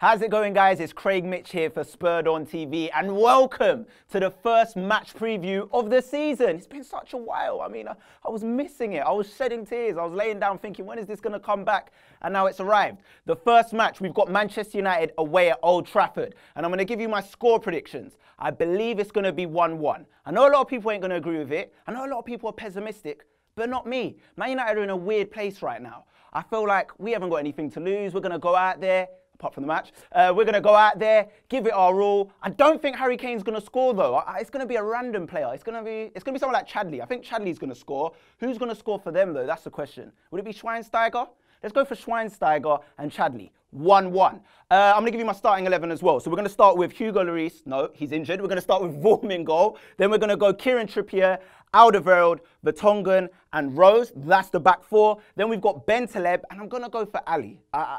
How's it going, guys? It's Craig Mitch here for Spurred On TV, and welcome to the first match preview of the season. It's been such a while. I mean, I, I was missing it. I was shedding tears. I was laying down thinking, when is this going to come back? And now it's arrived. The first match, we've got Manchester United away at Old Trafford, and I'm going to give you my score predictions. I believe it's going to be 1 1. I know a lot of people ain't going to agree with it. I know a lot of people are pessimistic, but not me. Man United are in a weird place right now. I feel like we haven't got anything to lose. We're going to go out there apart from the match. Uh, we're going to go out there, give it our all. I don't think Harry Kane's going to score though. I, it's going to be a random player. It's going to be it's going to be someone like Chadli. I think Chadli's going to score. Who's going to score for them though? That's the question. Would it be Schweinsteiger? Let's go for Schweinsteiger and Chadli. 1 1. Uh, I'm going to give you my starting 11 as well. So we're going to start with Hugo Lloris. No, he's injured. We're going to start with Vorm goal. Then we're going to go Kieran Trippier, Alderweireld, Vertonghen, and Rose. That's the back four. Then we've got Bentaleb, and I'm going to go for Ali. Uh,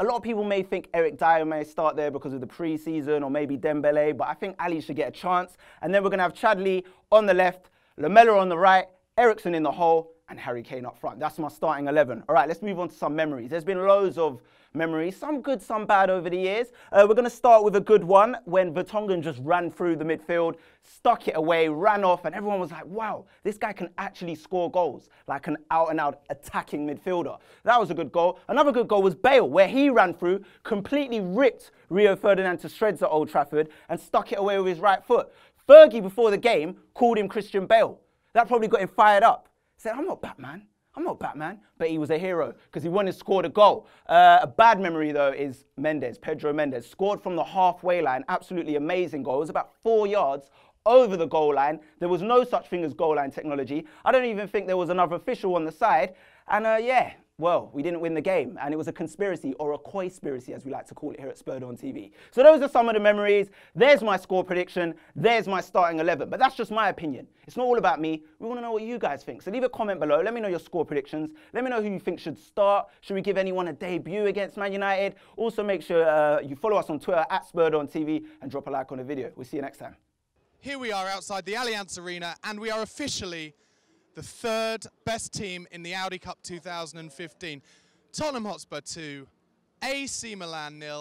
a lot of people may think Eric Dier may start there because of the preseason or maybe Dembele, but I think Ali should get a chance. And then we're going to have Chadli on the left, Lamela on the right, Eriksen in the hole, and Harry Kane up front. That's my starting 11. All right, let's move on to some memories. There's been loads of memories, some good, some bad over the years. Uh, we're going to start with a good one when Vertonghen just ran through the midfield, stuck it away, ran off, and everyone was like, wow, this guy can actually score goals, like an out and out attacking midfielder. That was a good goal. Another good goal was Bale, where he ran through, completely ripped Rio Ferdinand to shreds at Old Trafford, and stuck it away with his right foot. Fergie, before the game, called him Christian Bale. That probably got him fired up. Said, I'm not Batman. I'm not Batman, but he was a hero because he wanted to score a goal. Uh, a bad memory, though, is Mendes, Pedro Mendes. Scored from the halfway line, absolutely amazing goal. It was about four yards over the goal line. There was no such thing as goal line technology. I don't even think there was another official on the side. And uh, yeah, well, we didn't win the game, and it was a conspiracy or a conspiracy, as we like to call it here at Spurred on TV. So those are some of the memories. There's my score prediction. There's my starting 11. But that's just my opinion. It's not all about me. We want to know what you guys think. So leave a comment below. Let me know your score predictions. Let me know who you think should start. Should we give anyone a debut against Man United? Also, make sure uh, you follow us on Twitter at Spurred on TV and drop a like on the video. We'll see you next time. Here we are outside the Allianz Arena, and we are officially the third best team in the Audi Cup 2015. Tottenham Hotspur 2, AC Milan nil.